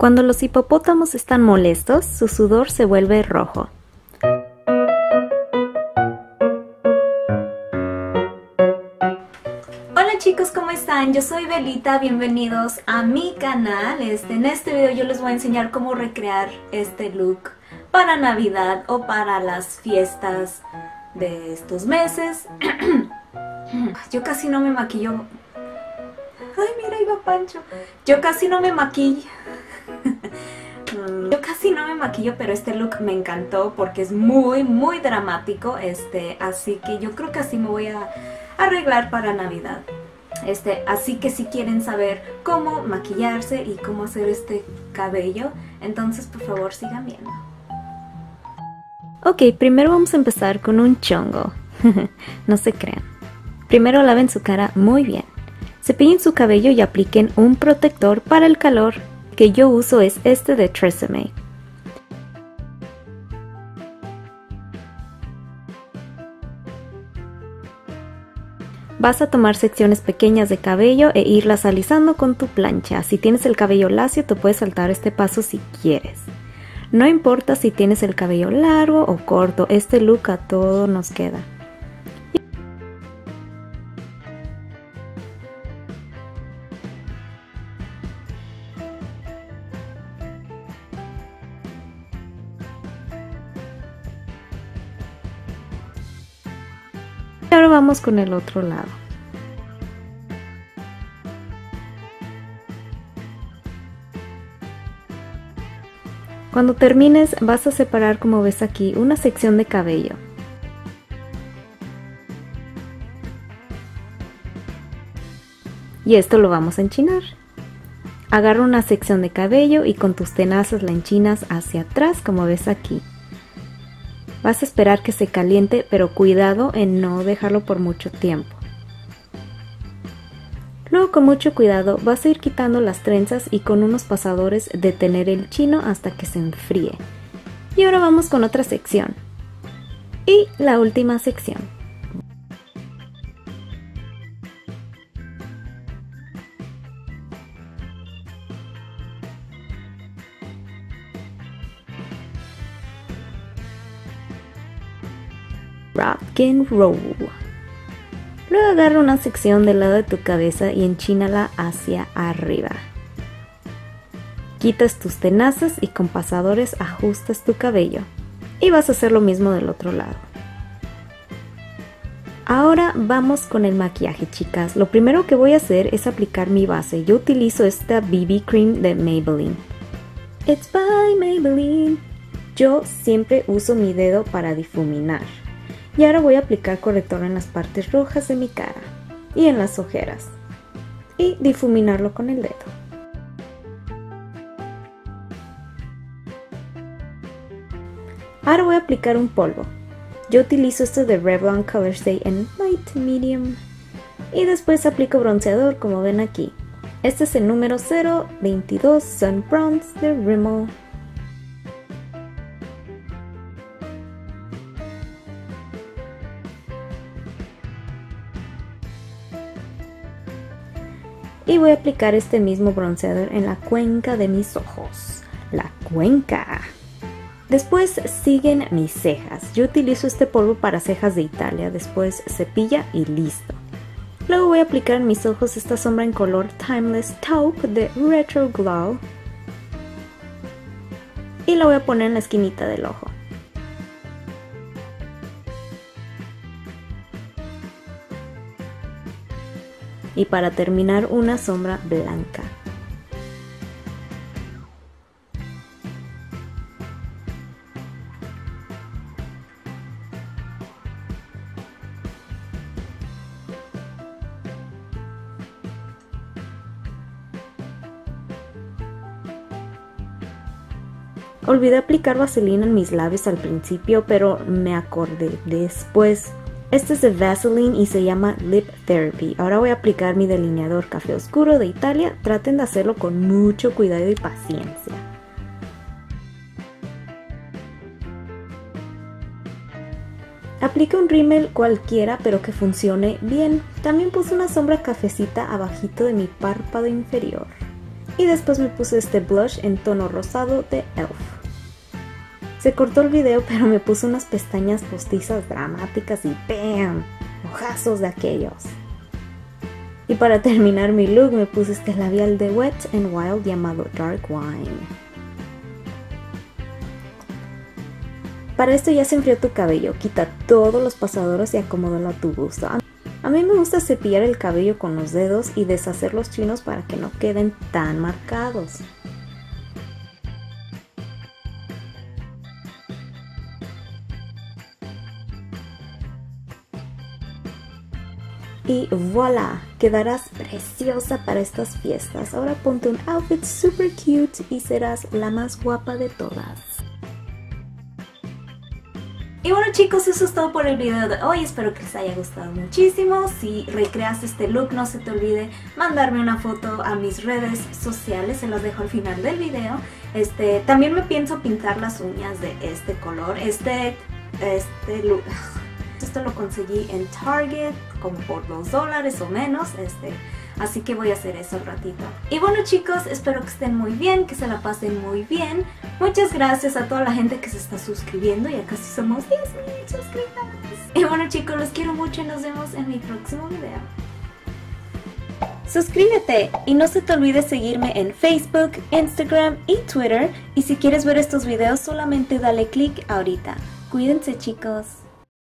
Cuando los hipopótamos están molestos, su sudor se vuelve rojo. Hola chicos, ¿cómo están? Yo soy Belita, bienvenidos a mi canal. Este, en este video yo les voy a enseñar cómo recrear este look para Navidad o para las fiestas de estos meses. yo casi no me maquillo. Ay, mira, iba Pancho. Yo casi no me maquillo. No me maquillo, pero este look me encantó porque es muy, muy dramático. Este, así que yo creo que así me voy a arreglar para Navidad. Este, así que si quieren saber cómo maquillarse y cómo hacer este cabello, entonces por favor sigan viendo. Ok, primero vamos a empezar con un chongo. no se crean. Primero laven su cara muy bien. Cepillen su cabello y apliquen un protector para el calor que yo uso es este de Tresemme. Vas a tomar secciones pequeñas de cabello e irlas alisando con tu plancha. Si tienes el cabello lacio, te puedes saltar este paso si quieres. No importa si tienes el cabello largo o corto, este look a todo nos queda. Vamos con el otro lado. Cuando termines vas a separar como ves aquí una sección de cabello. Y esto lo vamos a enchinar. Agarra una sección de cabello y con tus tenazas la enchinas hacia atrás como ves aquí. Vas a esperar que se caliente, pero cuidado en no dejarlo por mucho tiempo. Luego con mucho cuidado vas a ir quitando las trenzas y con unos pasadores detener el chino hasta que se enfríe. Y ahora vamos con otra sección. Y la última sección. Rock and roll. Luego agarra una sección del lado de tu cabeza y enchínala hacia arriba. Quitas tus tenazas y con pasadores ajustas tu cabello. Y vas a hacer lo mismo del otro lado. Ahora vamos con el maquillaje, chicas. Lo primero que voy a hacer es aplicar mi base. Yo utilizo esta BB Cream de Maybelline. It's by Maybelline. Yo siempre uso mi dedo para difuminar. Y ahora voy a aplicar corrector en las partes rojas de mi cara y en las ojeras. Y difuminarlo con el dedo. Ahora voy a aplicar un polvo. Yo utilizo esto de Revlon Color Stay en Light Medium. Y después aplico bronceador como ven aquí. Este es el número 022 Sun Bronze de Rimmel. Y voy a aplicar este mismo bronceador en la cuenca de mis ojos. La cuenca. Después siguen mis cejas. Yo utilizo este polvo para cejas de Italia. Después cepilla y listo. Luego voy a aplicar en mis ojos esta sombra en color Timeless Taupe de Retro Glow. Y la voy a poner en la esquinita del ojo. Y para terminar una sombra blanca. Olvidé aplicar vaselina en mis labios al principio, pero me acordé después. Este es de Vaseline y se llama Lip Therapy. Ahora voy a aplicar mi delineador café oscuro de Italia. Traten de hacerlo con mucho cuidado y paciencia. Aplica un rímel cualquiera pero que funcione bien. También puse una sombra cafecita abajito de mi párpado inferior. Y después me puse este blush en tono rosado de ELF. Se cortó el video pero me puse unas pestañas postizas dramáticas y ¡bam! Ojazos de aquellos. Y para terminar mi look me puse este labial de Wet n Wild llamado Dark Wine. Para esto ya se enfrió tu cabello, quita todos los pasadores y acomódalo a tu gusto. A mí me gusta cepillar el cabello con los dedos y deshacer los chinos para que no queden tan marcados. Y voilà, quedarás preciosa para estas fiestas. Ahora ponte un outfit super cute y serás la más guapa de todas. Y bueno chicos, eso es todo por el video de hoy, espero que les haya gustado muchísimo. Si recreaste este look, no se te olvide mandarme una foto a mis redes sociales, se las dejo al final del video. Este, también me pienso pintar las uñas de este color, este, este look. Esto lo conseguí en Target como por 2 dólares o menos. Este, Así que voy a hacer eso un ratito. Y bueno chicos, espero que estén muy bien, que se la pasen muy bien. Muchas gracias a toda la gente que se está suscribiendo. Ya casi somos 10.000 suscriptores. Y bueno chicos, los quiero mucho y nos vemos en mi próximo video. Suscríbete y no se te olvide seguirme en Facebook, Instagram y Twitter. Y si quieres ver estos videos solamente dale click ahorita. Cuídense chicos.